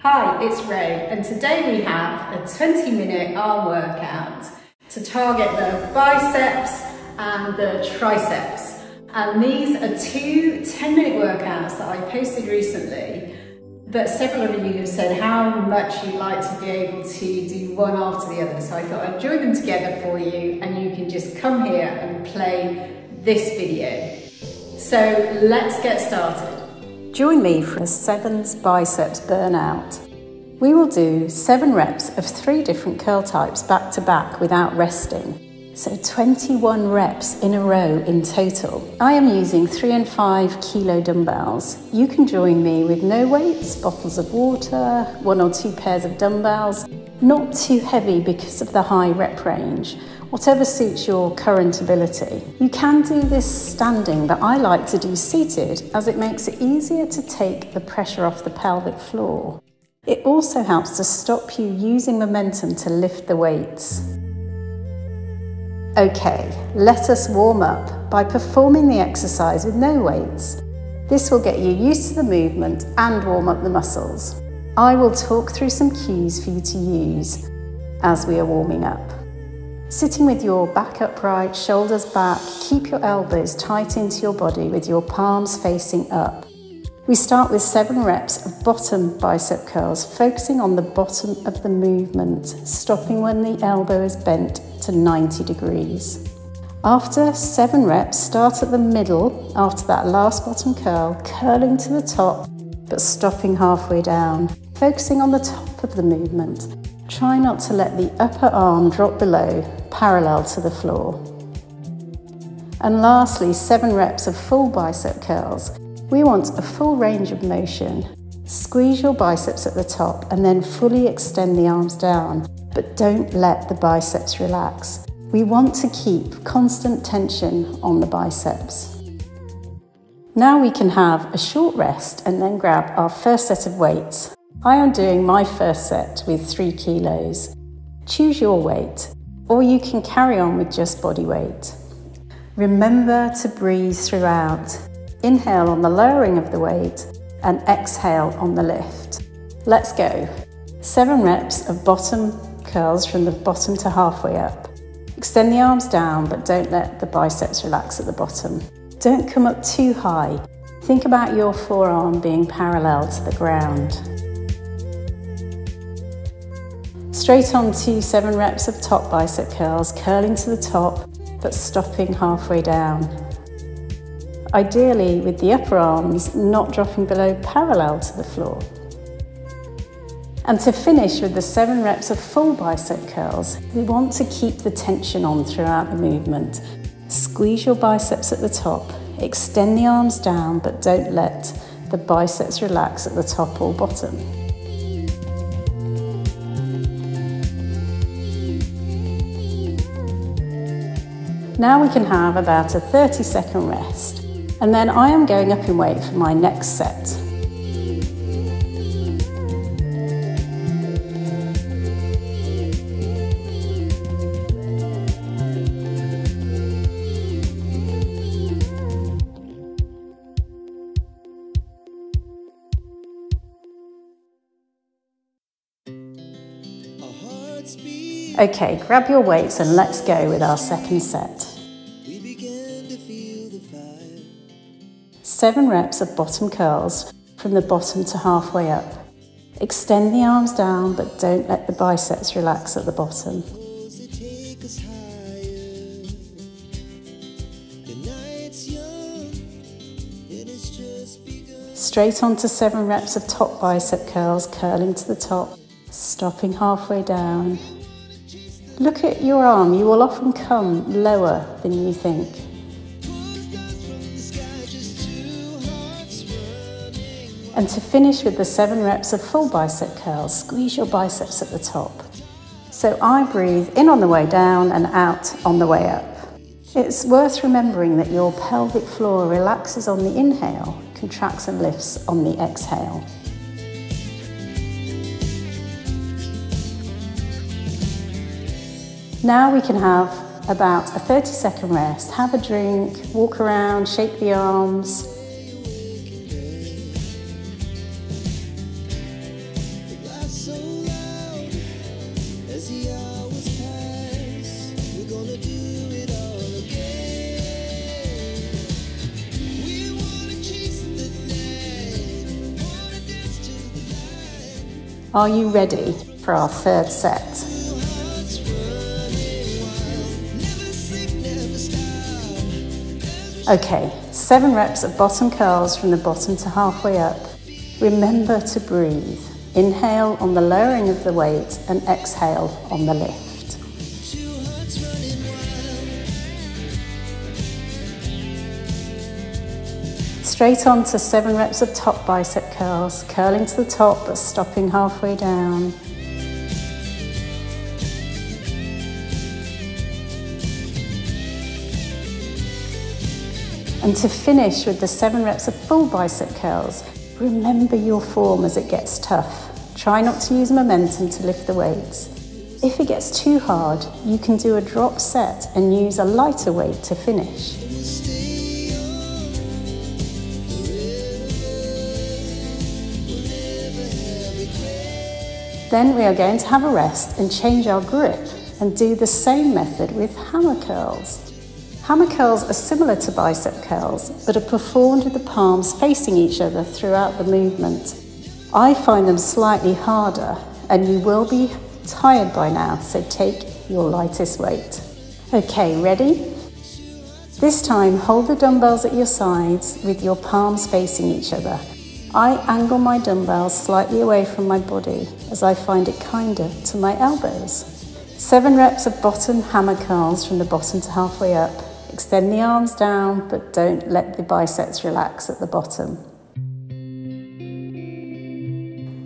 Hi, it's Rae, and today we have a 20 minute arm workout to target the biceps and the triceps. And these are two 10 minute workouts that I posted recently but several of you have said how much you'd like to be able to do one after the other. So I thought I'd join them together for you and you can just come here and play this video. So let's get started. Join me for a sevens biceps burnout. We will do seven reps of three different curl types back to back without resting. So 21 reps in a row in total. I am using three and five kilo dumbbells. You can join me with no weights, bottles of water, one or two pairs of dumbbells, not too heavy because of the high rep range, whatever suits your current ability. You can do this standing, but I like to do seated as it makes it easier to take the pressure off the pelvic floor. It also helps to stop you using momentum to lift the weights. Okay, let us warm up by performing the exercise with no weights. This will get you used to the movement and warm up the muscles. I will talk through some cues for you to use as we are warming up. Sitting with your back upright, shoulders back, keep your elbows tight into your body with your palms facing up. We start with seven reps of bottom bicep curls, focusing on the bottom of the movement, stopping when the elbow is bent to 90 degrees. After seven reps, start at the middle after that last bottom curl, curling to the top, but stopping halfway down, focusing on the top of the movement. Try not to let the upper arm drop below, parallel to the floor. And lastly, seven reps of full bicep curls. We want a full range of motion. Squeeze your biceps at the top and then fully extend the arms down, but don't let the biceps relax. We want to keep constant tension on the biceps. Now we can have a short rest and then grab our first set of weights. I am doing my first set with three kilos. Choose your weight, or you can carry on with just body weight. Remember to breathe throughout. Inhale on the lowering of the weight and exhale on the lift. Let's go. Seven reps of bottom curls from the bottom to halfway up. Extend the arms down, but don't let the biceps relax at the bottom. Don't come up too high. Think about your forearm being parallel to the ground. Straight on to seven reps of top bicep curls, curling to the top, but stopping halfway down. Ideally with the upper arms not dropping below parallel to the floor. And to finish with the seven reps of full bicep curls, we want to keep the tension on throughout the movement. Squeeze your biceps at the top, extend the arms down, but don't let the biceps relax at the top or bottom. Now we can have about a 30 second rest and then I am going up in weight for my next set. Okay, grab your weights and let's go with our second set. Seven reps of bottom curls from the bottom to halfway up. Extend the arms down, but don't let the biceps relax at the bottom. Straight onto seven reps of top bicep curls, curling to the top, stopping halfway down. Look at your arm, you will often come lower than you think. And to finish with the seven reps of full bicep curls, squeeze your biceps at the top. So I breathe in on the way down and out on the way up. It's worth remembering that your pelvic floor relaxes on the inhale, contracts and lifts on the exhale. Now we can have about a 30 second rest, have a drink, walk around, shake the arms, Are you ready for our third set? Okay, seven reps of bottom curls from the bottom to halfway up. Remember to breathe. Inhale on the lowering of the weight and exhale on the lift. Straight on to seven reps of top bicep curls, curling to the top but stopping halfway down. And to finish with the seven reps of full bicep curls, remember your form as it gets tough. Try not to use momentum to lift the weights. If it gets too hard, you can do a drop set and use a lighter weight to finish. Then we are going to have a rest and change our grip and do the same method with hammer curls. Hammer curls are similar to bicep curls, but are performed with the palms facing each other throughout the movement. I find them slightly harder and you will be tired by now, so take your lightest weight. Okay, ready? This time, hold the dumbbells at your sides with your palms facing each other I angle my dumbbells slightly away from my body as I find it kinder to my elbows. Seven reps of bottom hammer curls from the bottom to halfway up. Extend the arms down, but don't let the biceps relax at the bottom.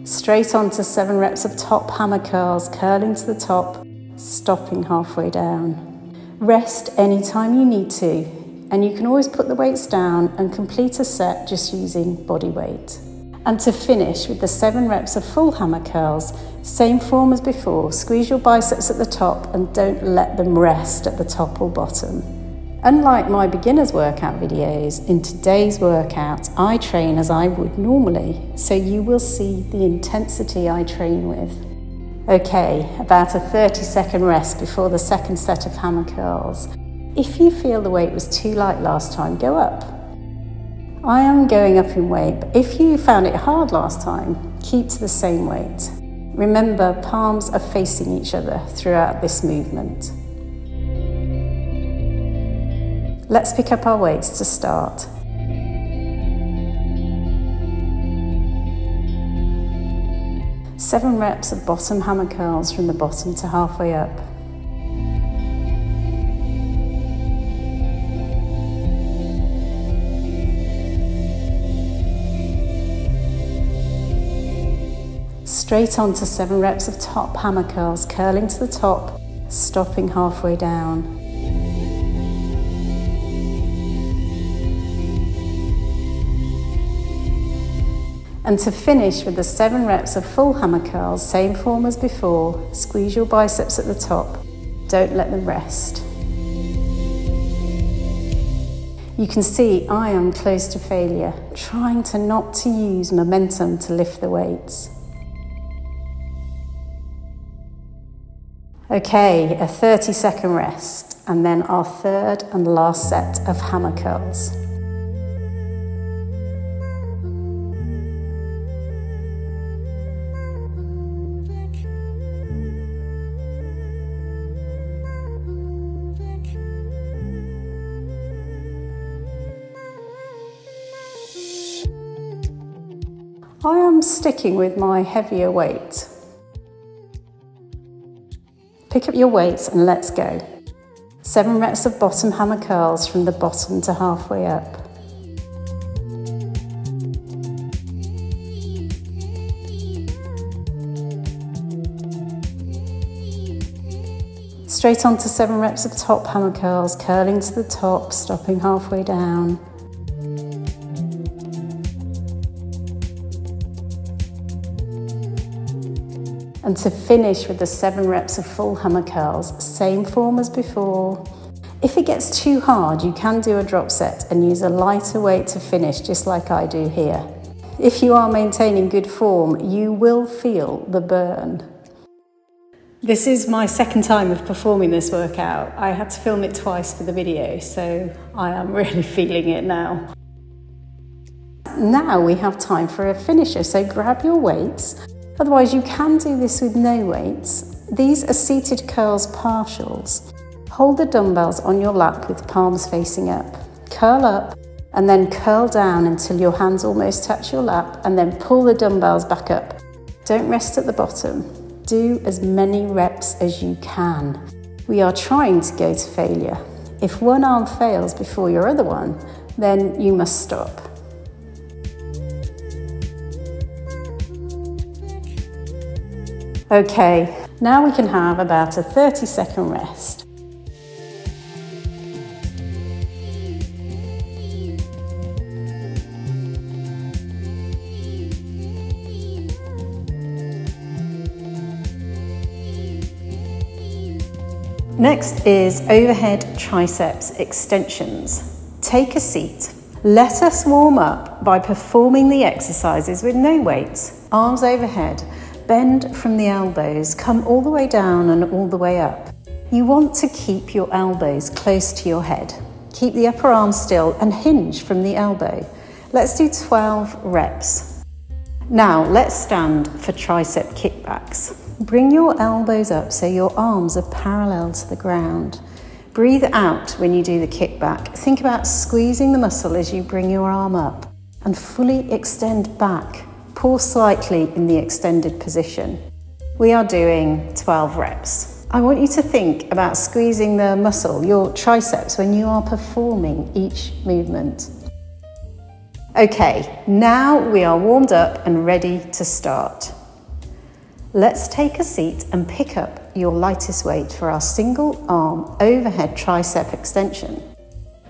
Straight on to seven reps of top hammer curls, curling to the top, stopping halfway down. Rest anytime you need to, and you can always put the weights down and complete a set just using body weight. And to finish with the seven reps of full hammer curls, same form as before, squeeze your biceps at the top and don't let them rest at the top or bottom. Unlike my beginner's workout videos, in today's workout, I train as I would normally, so you will see the intensity I train with. Okay, about a 30 second rest before the second set of hammer curls. If you feel the weight was too light last time, go up. I am going up in weight, but if you found it hard last time, keep to the same weight. Remember, palms are facing each other throughout this movement. Let's pick up our weights to start. Seven reps of bottom hammer curls from the bottom to halfway up. Straight on to seven reps of top hammer curls, curling to the top, stopping halfway down. And to finish with the seven reps of full hammer curls, same form as before, squeeze your biceps at the top, don't let them rest. You can see I am close to failure, trying to not to use momentum to lift the weights. Okay, a 30 second rest, and then our third and last set of hammer curls. I am sticking with my heavier weight Pick up your weights and let's go. Seven reps of bottom hammer curls from the bottom to halfway up. Straight on to seven reps of top hammer curls, curling to the top, stopping halfway down. And to finish with the seven reps of full hammer curls, same form as before. If it gets too hard, you can do a drop set and use a lighter weight to finish, just like I do here. If you are maintaining good form, you will feel the burn. This is my second time of performing this workout. I had to film it twice for the video, so I am really feeling it now. Now we have time for a finisher, so grab your weights Otherwise, you can do this with no weights. These are seated curls partials. Hold the dumbbells on your lap with palms facing up. Curl up and then curl down until your hands almost touch your lap and then pull the dumbbells back up. Don't rest at the bottom. Do as many reps as you can. We are trying to go to failure. If one arm fails before your other one, then you must stop. Okay, now we can have about a 30 second rest. Next is overhead triceps extensions. Take a seat. Let us warm up by performing the exercises with no weights. Arms overhead, bend from the elbows, come all the way down and all the way up. You want to keep your elbows close to your head. Keep the upper arm still and hinge from the elbow. Let's do 12 reps. Now let's stand for tricep kickbacks. Bring your elbows up so your arms are parallel to the ground. Breathe out when you do the kickback. Think about squeezing the muscle as you bring your arm up and fully extend back. Pause slightly in the extended position. We are doing 12 reps. I want you to think about squeezing the muscle, your triceps, when you are performing each movement. Okay, now we are warmed up and ready to start. Let's take a seat and pick up your lightest weight for our single arm overhead tricep extension.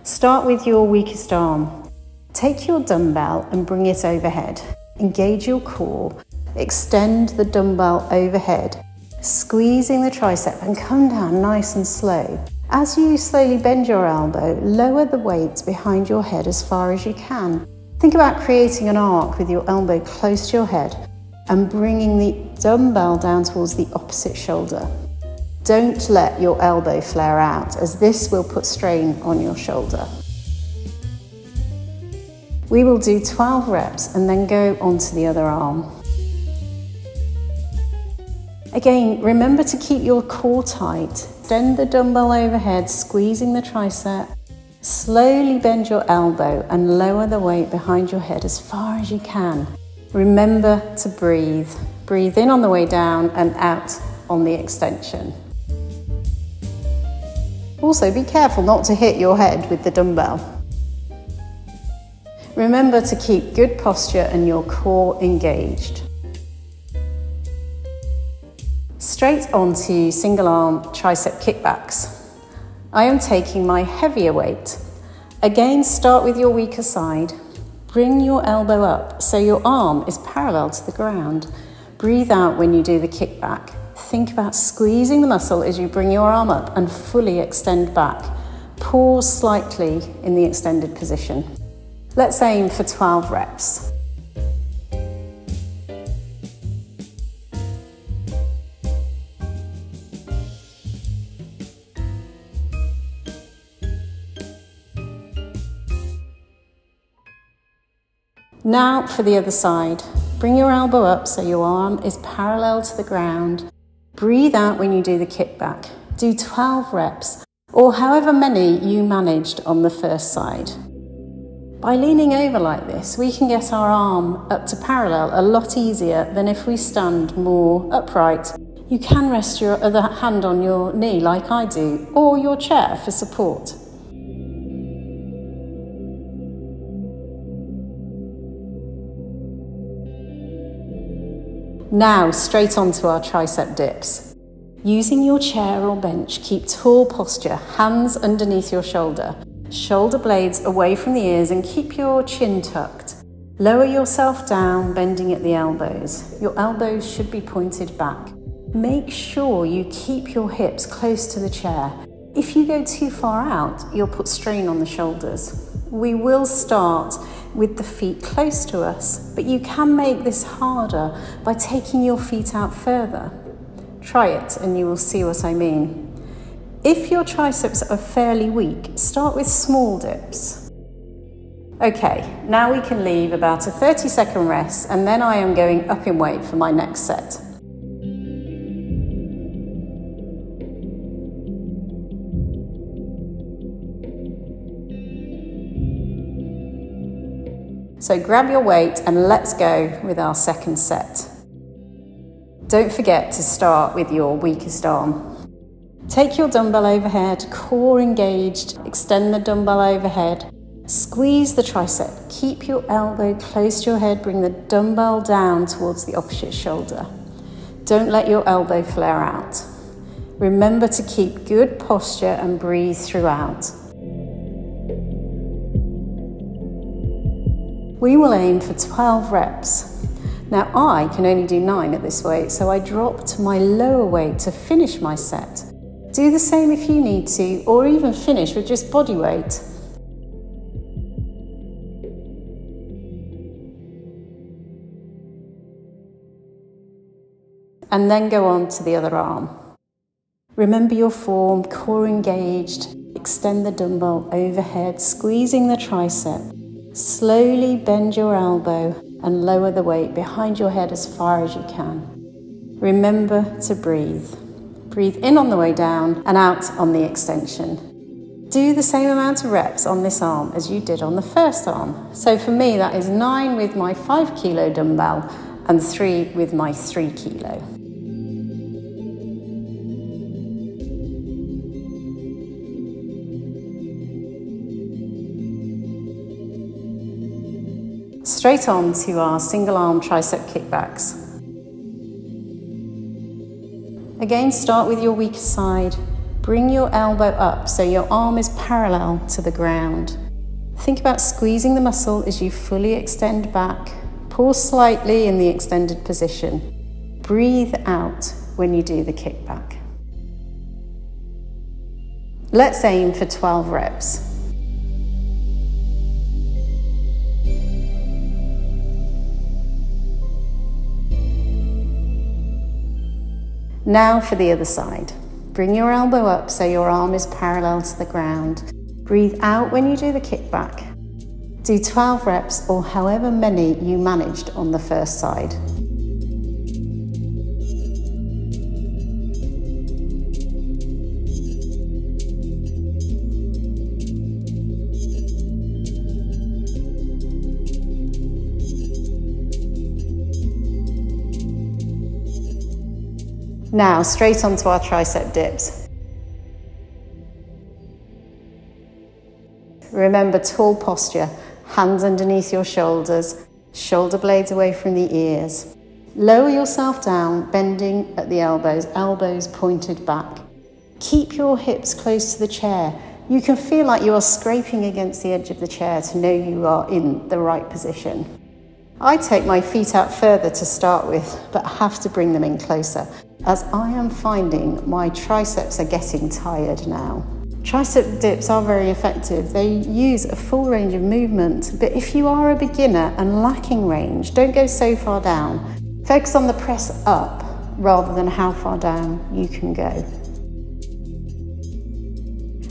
Start with your weakest arm. Take your dumbbell and bring it overhead. Engage your core. Extend the dumbbell overhead, squeezing the tricep and come down nice and slow. As you slowly bend your elbow, lower the weight behind your head as far as you can. Think about creating an arc with your elbow close to your head and bringing the dumbbell down towards the opposite shoulder. Don't let your elbow flare out as this will put strain on your shoulder. We will do 12 reps and then go onto the other arm. Again, remember to keep your core tight. Bend the dumbbell overhead, squeezing the tricep. Slowly bend your elbow and lower the weight behind your head as far as you can. Remember to breathe. Breathe in on the way down and out on the extension. Also, be careful not to hit your head with the dumbbell. Remember to keep good posture and your core engaged. Straight onto single arm tricep kickbacks. I am taking my heavier weight. Again, start with your weaker side Bring your elbow up so your arm is parallel to the ground. Breathe out when you do the kickback. Think about squeezing the muscle as you bring your arm up and fully extend back. Pause slightly in the extended position. Let's aim for 12 reps. Now for the other side. Bring your elbow up so your arm is parallel to the ground. Breathe out when you do the kickback. Do 12 reps or however many you managed on the first side. By leaning over like this, we can get our arm up to parallel a lot easier than if we stand more upright. You can rest your other hand on your knee like I do, or your chair for support. Now, straight onto our tricep dips. Using your chair or bench, keep tall posture, hands underneath your shoulder, shoulder blades away from the ears, and keep your chin tucked. Lower yourself down, bending at the elbows. Your elbows should be pointed back. Make sure you keep your hips close to the chair. If you go too far out, you'll put strain on the shoulders. We will start with the feet close to us, but you can make this harder by taking your feet out further. Try it and you will see what I mean. If your triceps are fairly weak, start with small dips. Okay, now we can leave about a 30 second rest and then I am going up in weight for my next set. So grab your weight and let's go with our second set. Don't forget to start with your weakest arm. Take your dumbbell overhead, core engaged, extend the dumbbell overhead, squeeze the tricep, keep your elbow close to your head, bring the dumbbell down towards the opposite shoulder. Don't let your elbow flare out. Remember to keep good posture and breathe throughout. We will aim for 12 reps. Now I can only do nine at this weight, so I drop to my lower weight to finish my set. Do the same if you need to, or even finish with just body weight. And then go on to the other arm. Remember your form, core engaged, extend the dumbbell overhead, squeezing the tricep. Slowly bend your elbow and lower the weight behind your head as far as you can. Remember to breathe. Breathe in on the way down and out on the extension. Do the same amount of reps on this arm as you did on the first arm. So for me, that is nine with my five kilo dumbbell and three with my three kilo. Straight on to our single arm tricep kickbacks. Again, start with your weaker side. Bring your elbow up so your arm is parallel to the ground. Think about squeezing the muscle as you fully extend back. Pause slightly in the extended position. Breathe out when you do the kickback. Let's aim for 12 reps. Now for the other side. Bring your elbow up so your arm is parallel to the ground. Breathe out when you do the kickback. Do 12 reps or however many you managed on the first side. Now, straight onto our tricep dips. Remember tall posture, hands underneath your shoulders, shoulder blades away from the ears. Lower yourself down, bending at the elbows, elbows pointed back. Keep your hips close to the chair. You can feel like you are scraping against the edge of the chair to know you are in the right position. I take my feet out further to start with, but have to bring them in closer as I am finding my triceps are getting tired now. Tricep dips are very effective. They use a full range of movement, but if you are a beginner and lacking range, don't go so far down. Focus on the press up rather than how far down you can go.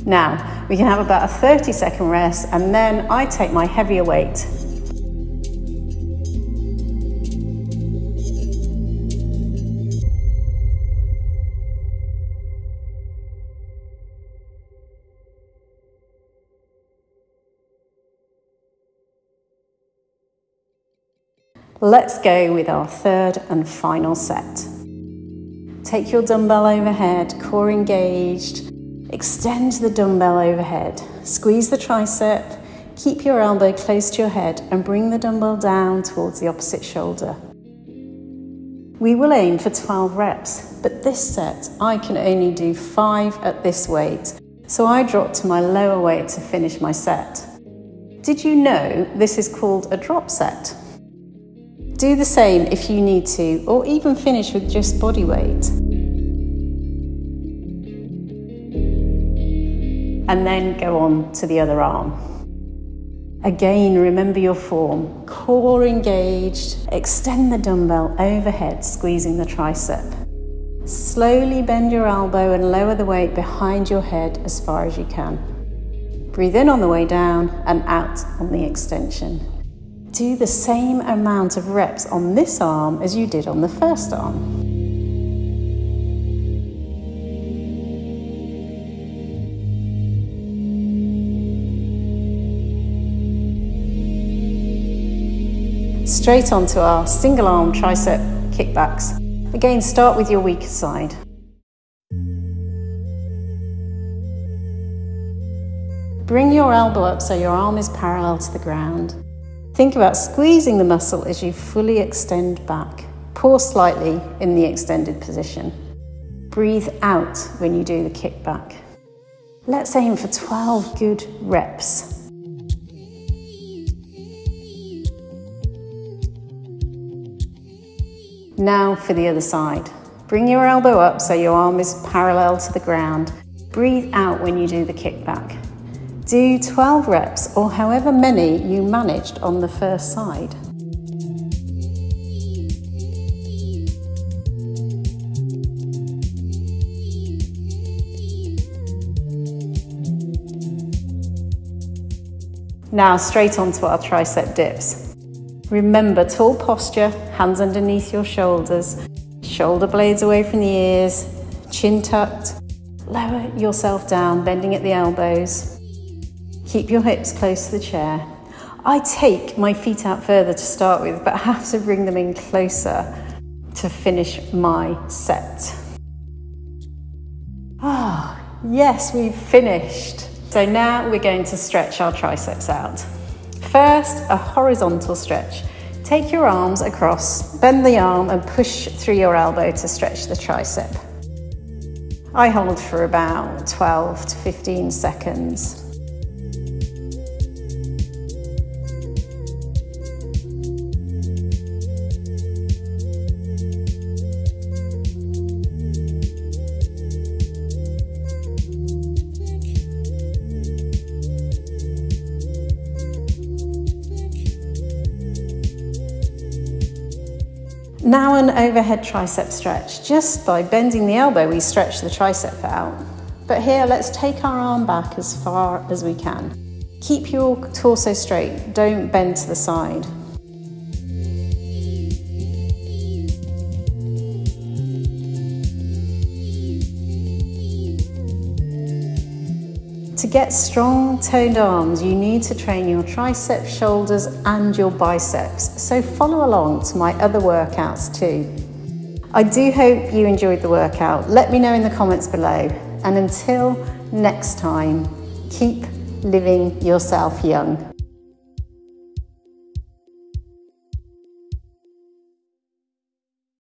Now, we can have about a 30 second rest and then I take my heavier weight Let's go with our third and final set. Take your dumbbell overhead, core engaged. Extend the dumbbell overhead. Squeeze the tricep. Keep your elbow close to your head and bring the dumbbell down towards the opposite shoulder. We will aim for 12 reps, but this set I can only do 5 at this weight, so I drop to my lower weight to finish my set. Did you know this is called a drop set? Do the same if you need to, or even finish with just body weight. And then go on to the other arm. Again, remember your form. Core engaged, extend the dumbbell overhead, squeezing the tricep. Slowly bend your elbow and lower the weight behind your head as far as you can. Breathe in on the way down and out on the extension. Do the same amount of reps on this arm as you did on the first arm. Straight onto our single arm tricep kickbacks. Again, start with your weaker side. Bring your elbow up so your arm is parallel to the ground. Think about squeezing the muscle as you fully extend back. Pause slightly in the extended position. Breathe out when you do the kickback. Let's aim for 12 good reps. Now for the other side. Bring your elbow up so your arm is parallel to the ground. Breathe out when you do the kickback. Do 12 reps or however many you managed on the first side. Now straight onto our tricep dips. Remember tall posture, hands underneath your shoulders, shoulder blades away from the ears, chin tucked. Lower yourself down, bending at the elbows. Keep your hips close to the chair. I take my feet out further to start with, but I have to bring them in closer to finish my set. Ah, yes, we've finished. So now we're going to stretch our triceps out. First, a horizontal stretch. Take your arms across, bend the arm and push through your elbow to stretch the tricep. I hold for about 12 to 15 seconds. Overhead tricep stretch. Just by bending the elbow, we stretch the tricep out. But here, let's take our arm back as far as we can. Keep your torso straight, don't bend to the side. Get strong, toned arms, you need to train your triceps, shoulders, and your biceps. So follow along to my other workouts too. I do hope you enjoyed the workout. Let me know in the comments below. And until next time, keep living yourself young.